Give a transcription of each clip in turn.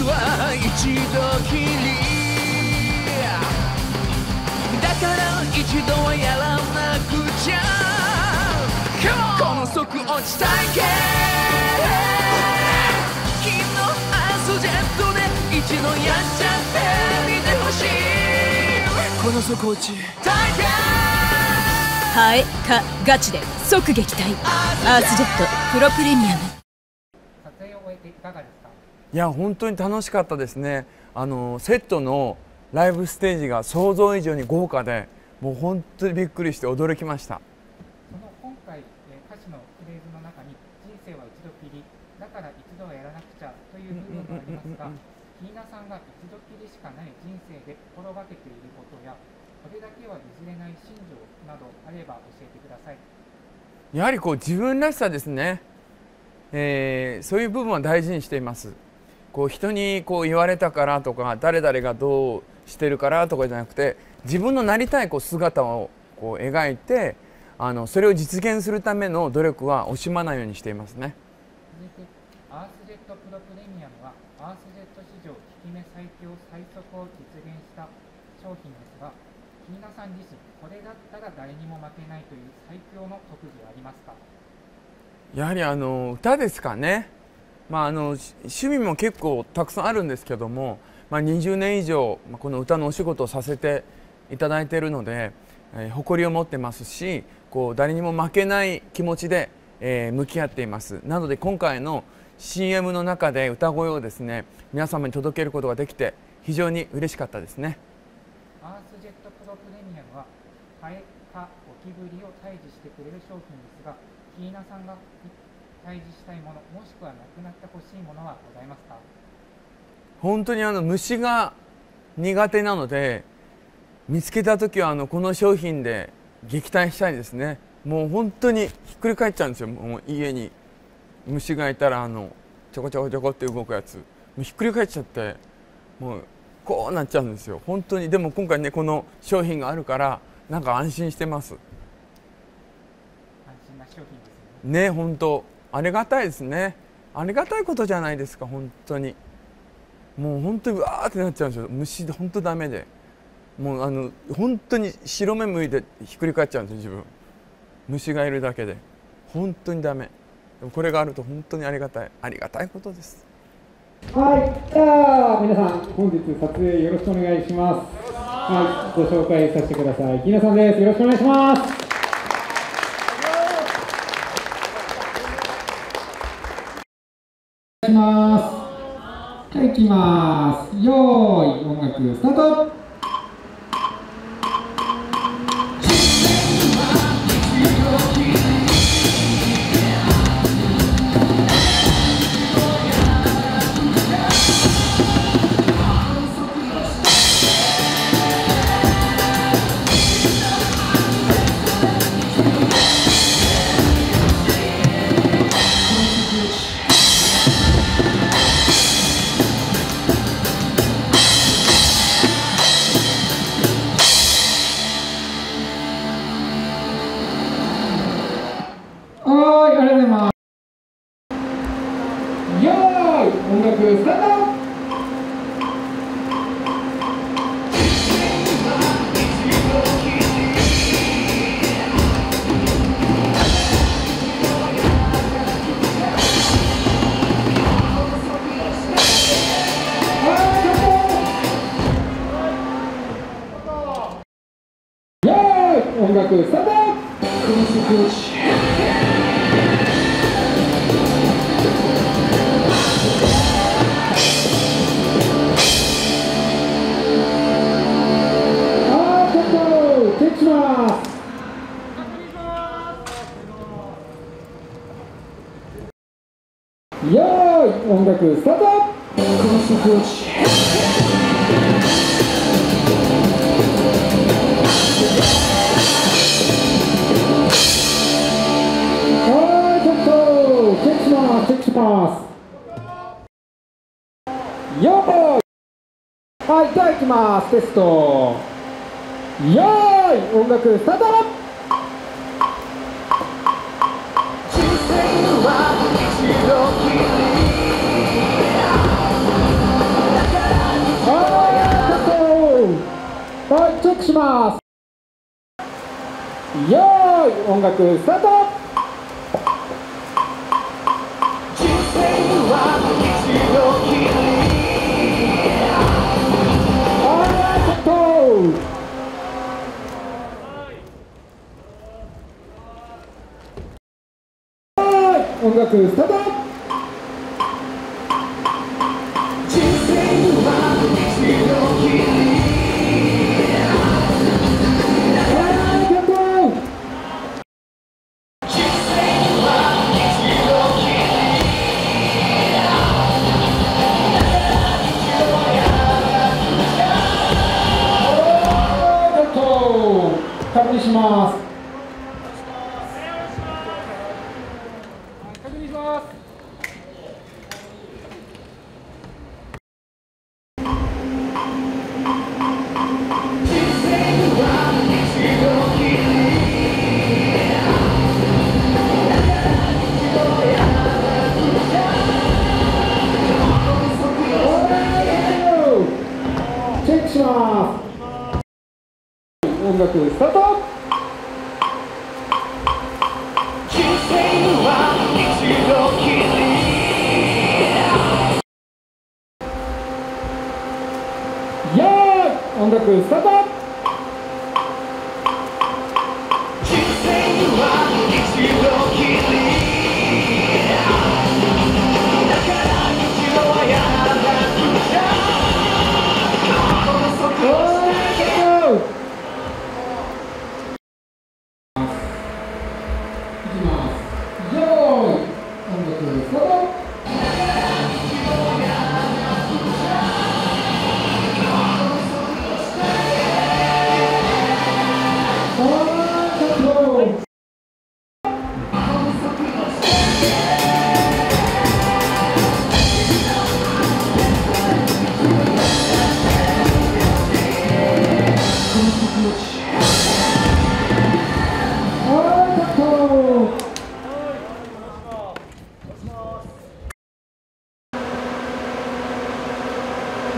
は一度きりだから一度はやらなくちゃこの即落ち体験君のアスジェットで一度やっちゃってみてほしいこの即落ち体験ハエかガチで即撃退。アースジェットプロプレミアム。撮影を終えていかがですかいや本当に楽しかったですね。あのセットのライブステージが想像以上に豪華でもう本当にびっくりして驚きました。その今回、えー歌詞のフレーズの中に人生は一度きりだから一度はやらなくちゃという部分がありますがキーナさんが一度きりしかない人生で心がけていることやこれだけは譲れない心情などあれば教えてください。やはりこう自分らしさですね、えーそういう部分は大事にしていますこう人にこう言われたからとか誰々がどうしてるからとかじゃなくて自分のなりたいこう姿をこう描いてあのそれを実現するための努力は惜しまないようにしていますね。続いてアースジェットプロプレミアムはアースジェット史上効き目最強最速を実現した商品ですがキーナさん自身これだったら誰にも負けないという最強の特技はありますか？やはりあの歌ですかね、まあ、あの趣味も結構たくさんあるんですけども、まあ、20年以上この歌のお仕事をさせていただいているので、えー誇りを持ってますしこう誰にも負けない気持ちで、えー向き合っています。なので今回の CM の中で歌声をですね皆様に届けることができて非常に嬉しかったですね。アースジェットプロプレミアムはハエかゴキブリを退治してくれる商品ですがキーナさんが退治したいものもしくはなくなってほしいものはございますか？本当にあの虫が苦手なので見つけた時はあのこの商品で撃退したいですね。もう本当にひっくり返っちゃうんですよ。もう家に。虫がいたらあのちょこちょこちょこって動くやつ。もうひっくり返っちゃってもうこうなっちゃうんですよ。本当に。でも今回ねこの商品があるからなんか安心してます。安心な商品ですよね。ね本当ありがたいですね。ありがたいことじゃないですか本当に。もう本当にうわーってなっちゃうんですよ。虫で本当ダメで。もうあの本当に白目向いてひっくり返っちゃうんですよ自分。虫がいるだけで。本当にダメ。でもこれがあると本当にありがたい。ありがたいことです。はい、じゃあ皆さん本日撮影よろしくお願いします。はい、ご紹介させてください。木野さんです。よろしくお願いします。ます。じゃあ行きます。よーい、音楽スタート。よーい、音楽スタート。はい、きますよはいじゃあいきますテストよーい音楽スタートはい、チェックしますよーい音楽スタート音楽スタートはいカットちょっと確認します。楽スタート。よーい音楽スタート。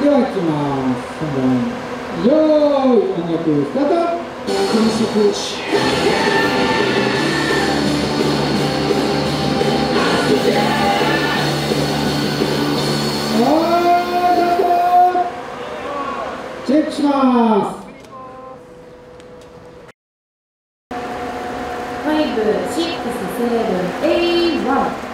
では行きます3番よーい音楽スタートあチェックします5 6 7 8 1